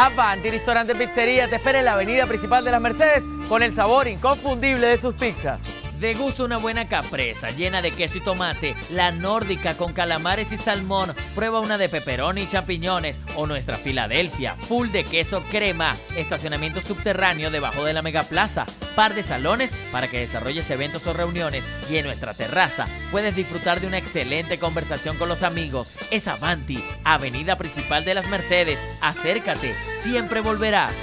Avanti Restaurante Pizzería te espera en la avenida principal de las Mercedes con el sabor inconfundible de sus pizzas. De gusto una buena capresa llena de queso y tomate, la nórdica con calamares y salmón, prueba una de pepperoni y champiñones o nuestra Filadelfia full de queso crema, estacionamiento subterráneo debajo de la megaplaza, par de salones para que desarrolles eventos o reuniones. Y en nuestra terraza puedes disfrutar de una excelente conversación con los amigos. Es Avanti, avenida principal de las Mercedes, acércate, siempre volverás.